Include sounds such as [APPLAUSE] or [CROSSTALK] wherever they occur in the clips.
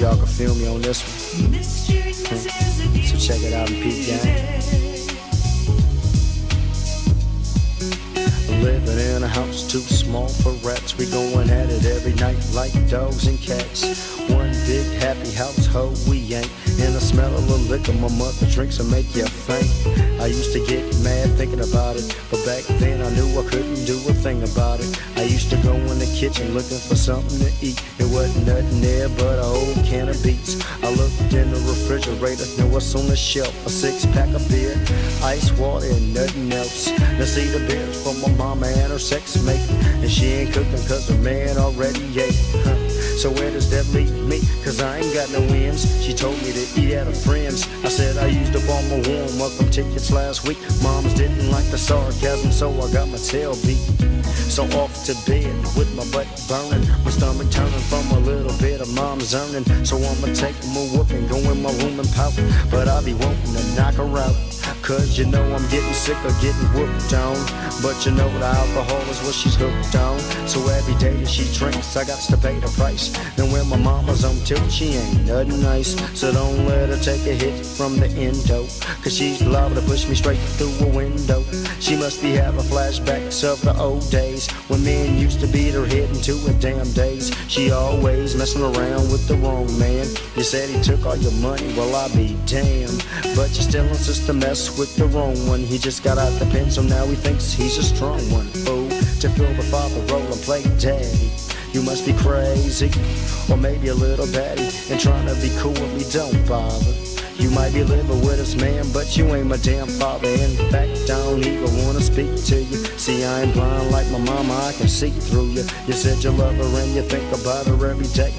y'all can feel me on this one. So check it out and Peep Gang. Living in a house too small for rats. We going at it every night like dogs and cats. Big happy household we ain't. And the smell of the liquor my mother drinks will make you faint. I used to get mad thinking about it, but back then I knew I couldn't do a thing about it. I used to go in the kitchen looking for something to eat. It wasn't nothing there but an old can of beets. I looked in the refrigerator, know what's on the shelf? A six pack of beer, ice water, and nothing else. Now see the beers for my mama and her sex mate, and she ain't cooking cause her man already ate. Huh. So where does that leave me? Cause I ain't got no ends. She told me to eat at her friends. I said I used up all my warm welcome tickets last week. Moms didn't like the sarcasm, so I got my tail beat. So off to bed with my butt burning, my stomach turning from a little bit of mom's earning. So I'ma take my whooping, go in my room and pout. But I'll be wanting to knock her out. Cause you know I'm getting sick of getting whooped on. But you know the alcohol is what she's hooked on. So every day that she drinks, I got to pay the price. And when my mama's on tilt, she ain't nothing nice. So don't let her take a hit from the endo. Cause she's liable to push me straight through a window. She must be having flashbacks of the old days when men used to beat her head into a damn daze. She always messing around with the wrong man. You said he took all your money, well I be damned. But you still insist to mess with the wrong one. He just got out the pen, so now he thinks he's a strong one. Oh, to fill the father role and play daddy. You must be crazy, or maybe a little batty, and trying to be cool with me don't bother. You might be living with us, man, but you ain't my damn father. In fact, I don't even wanna speak to you. See, I ain't blind like my mama, I can see through you. You said you love her and you think about her every day.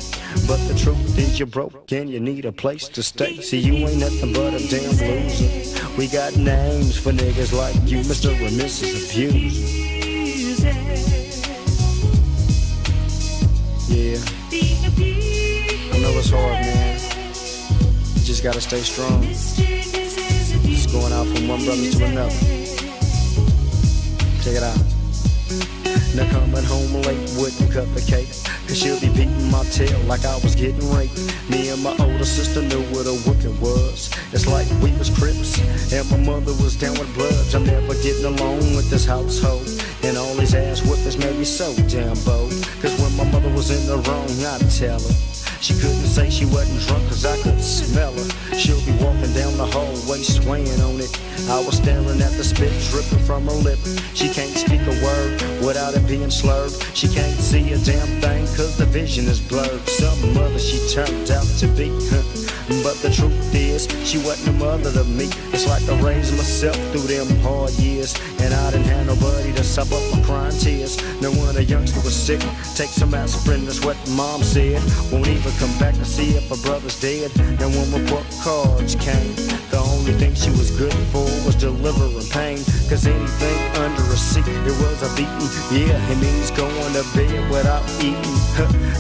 But the truth is you're broke and you need a place to stay. See, you ain't nothing but a damn loser. We got names for niggas like you, Mr. and Mrs. Abuser. Yeah. I know it's hard, man. You just gotta stay strong. Just going out from one brother to another. Check it out. Now coming home late wouldn't cut the cake. Cause she'll be beating my tail like I was getting raped. Me and my older sister knew what a whooping was. It's like we was crips, and my mother was down with bloods. I'm never getting along with this household. And all these ass whippers made me so damn bold. Cause when my mother was in the room, I'd tell her. She couldn't say she wasn't drunk cause I could smell her. She'll be walking down the hallway swaying on it. I was staring at the spit dripping from her lip. She can't speak a word without it being slurred. She can't see a damn thing cause the vision is blurred. Some mother she turned out to be. But the truth is, she wasn't a mother to me. It's like I raised myself through them hard years. And I didn't have nobody to sop up my crying tears. No one a youngster was sick. Take some aspirin, that's what mom said. Won't even come back to see if her brother's dead. And when report cards came, the only thing she was good for delivering pain. Cause anything under a seat, it was a beating. Yeah, it means going to bed without eating.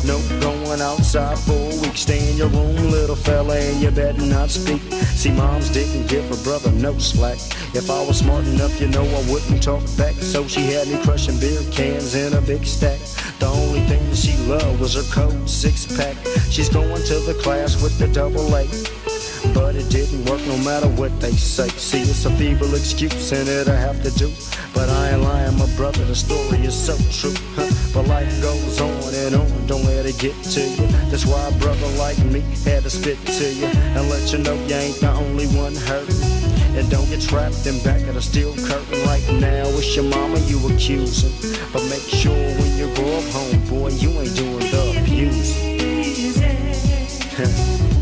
[LAUGHS] no going outside for a week. Stay in your room, little fella, and you better not speak. See, moms didn't give her brother no slack. If I was smart enough, you know I wouldn't talk back. So she had me crushing beer cans in a big stack. The only thing she loved was her cold six pack. She's going to the class with the double A. But it didn't work no matter what they say. See, it's a feeble excuse and it'll have to do. But I ain't lying, my brother, the story is so true. Huh? But life goes on and on, don't let it get to you. That's why a brother like me had to spit to you and let you know you ain't the only one hurting. And don't get trapped in back of the steel curtain right now. It's your mama you accusing. But make sure when you grow up home, boy, you ain't doing the abusing.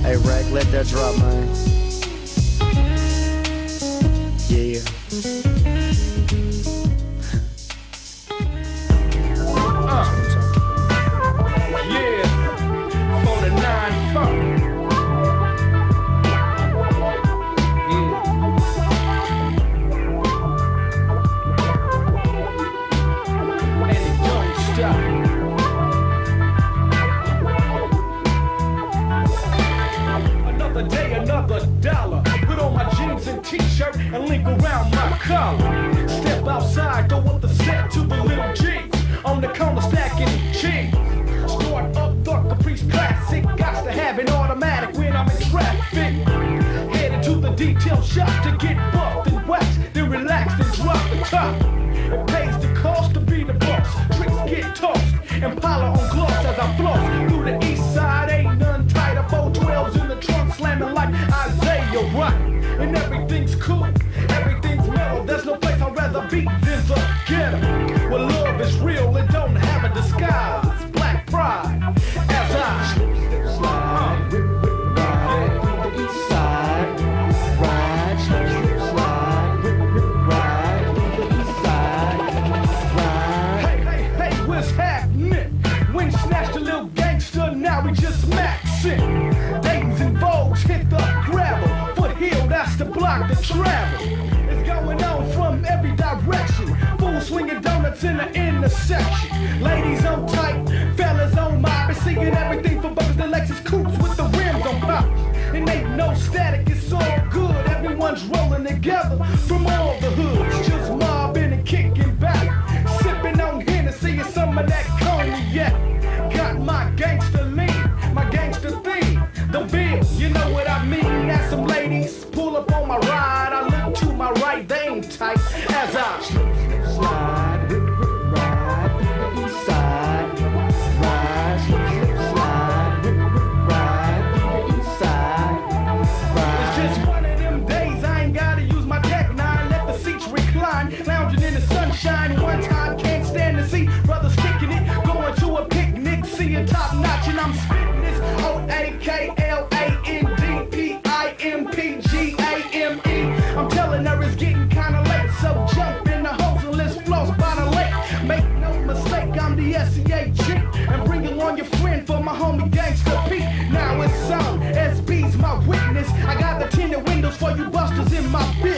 Hey, Rak, let that drop, man. Yeah. shop to get buffed and waxed, then relaxed and drop the top. It pays the cost to be the boss. Tricks get tossed and pop. travel. It's going on from every direction. Fools swinging donuts in the intersection. Ladies on tight, fellas on mob. Been singing everything from buckets to Lexus coupes with the rims on pop. It ain't no static, it's all good. Everyone's rolling together from all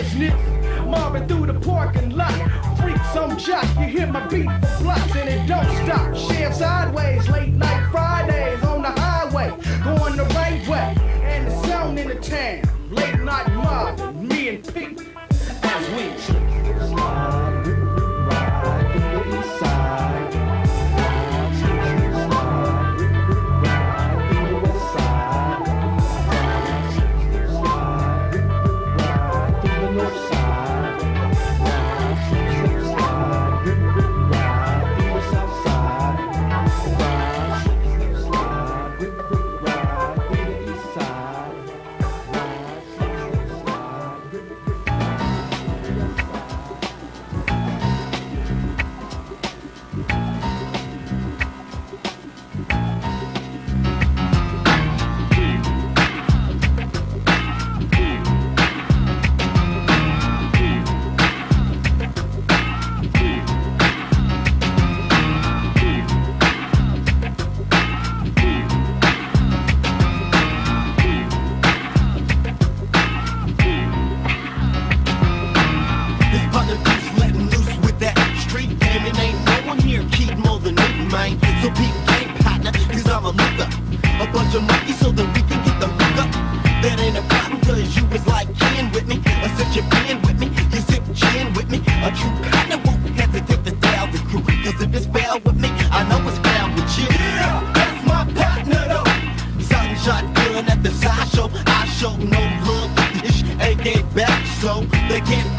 business. Mobbing through the parking lot. Freak some jock, you hear my beat for blocks and it don't stop. Share sideways, late night Fridays on the highway. Going the right way, and the sound in the town. down with me, I know it's down with you. Yeah, that's my partner though. Sunshot gun at the side show, I show no love. It's AK back, so they can't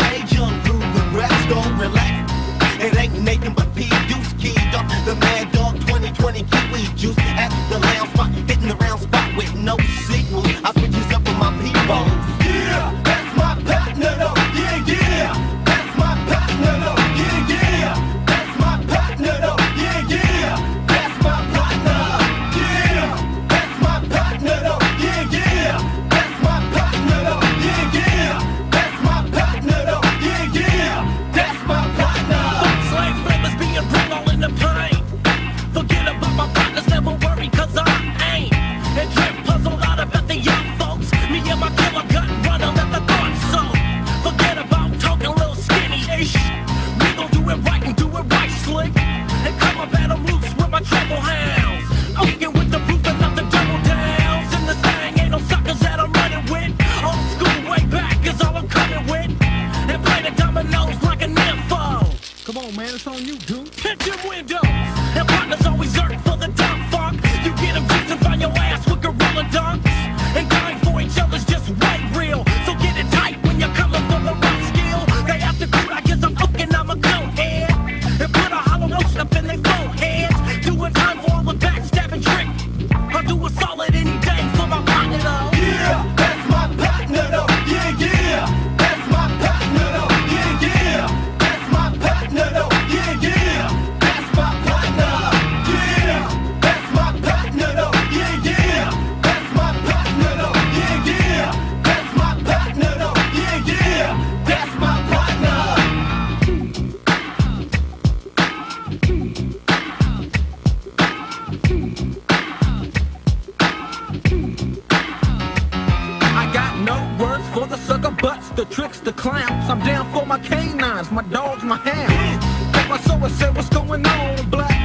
sucker butts, the tricks, the clowns. I'm down for my canines, my dogs, my hounds. My soul said, what's going on, black?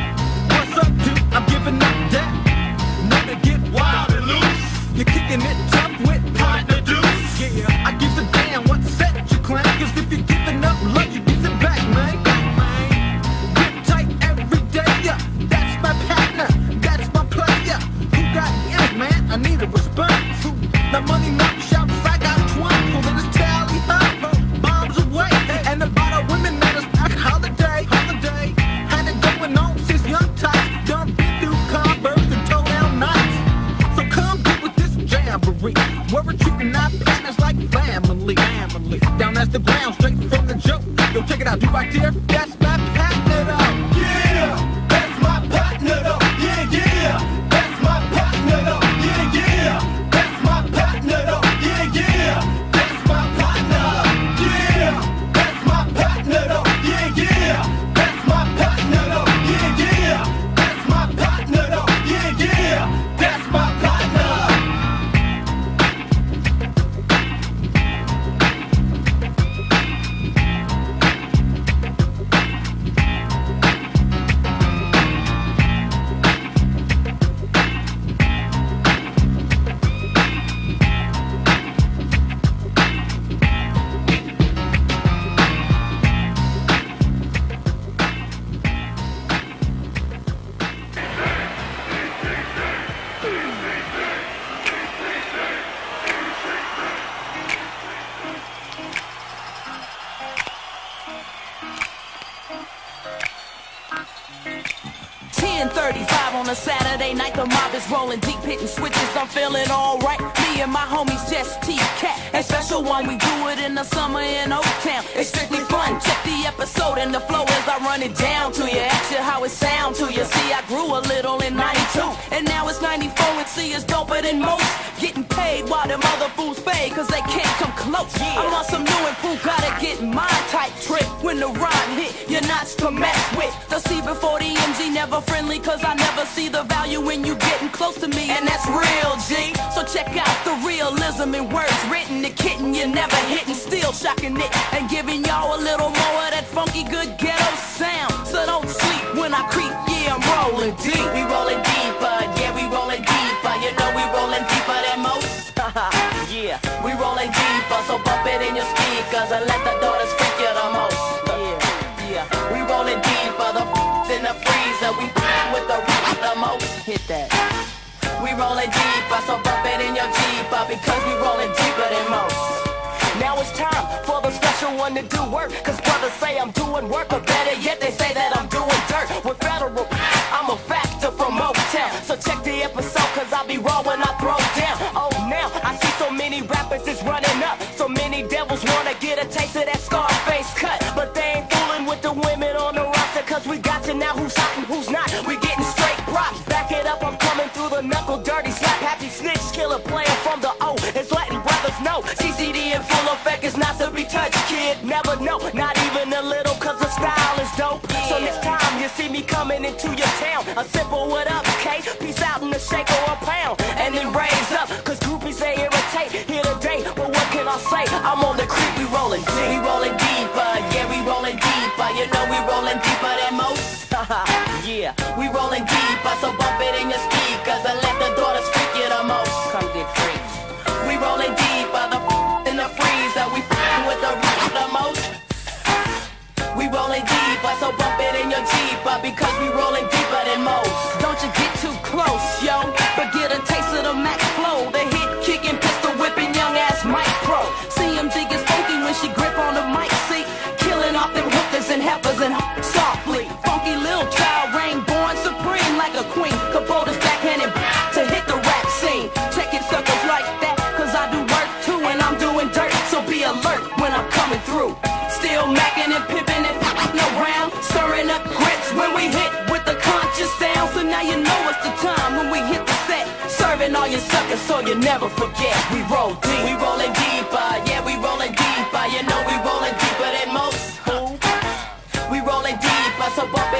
Is rolling deep, hitting switches. I'm feeling alright. Me and my homies just T-Cat. A special one, we do it in the summer in Oak Town. It's strictly fun. Check the episode and the flow as I run it down to you. Ask you how it sound to you. See, I grew a little in 92, and now it's 94, and see, it's doper than most. Getting paid while them other fools fade, cause they can't come close. I'm on some new and proof, gotta get my type trip. When the rhyme hit, you're not to mess with. The C before the MG, never friendly, cause I never see the value when you getting close to me, and that's real, G. So check out the realism in words written, the kitten you're never hitting, still shocking it, and giving y'all a little more of that funky good ghetto sound. So don't sleep when I creep, yeah, I'm rolling deep. We rolling deeper, yeah, we rolling deeper. You know we rolling deeper than most. [LAUGHS] yeah, we rolling deeper, so bump it in your speakers and let the daughters freak you the most. Yeah, yeah, we rolling deeper, the f- in the freezer, we with the r- the most. Hit that. We rolling deeper, so bump it in your Jeeper because we rolling deeper than most. Now it's time for the special one to do work. Cause brothers say I'm doing work, or better yet, they say into your town, a simple what up, K? Peace out in the shake or a pound. And then raise up, cause groupies they irritate here today. But what can I say? I'm on the creep, we rolling deep. We rolling deeper, yeah, we rolling deeper. You know we rolling deeper than most. [LAUGHS] yeah, we rolling deeper, so bump it in your speakers bump it in your Jeeper because we rolling deeper than most. Don't you get too close, yo, but get a taste of the Max flow. The hit kicking, pistol whipping, young ass Mike Pro. CMG gets funky when she grip on the mic seat, killing off them hookers and heifers and you suckers so you never forget. We roll deep, we rolling deeper, yeah, we rolling deeper. You know we rolling deeper than most. We rolling deeper, so bump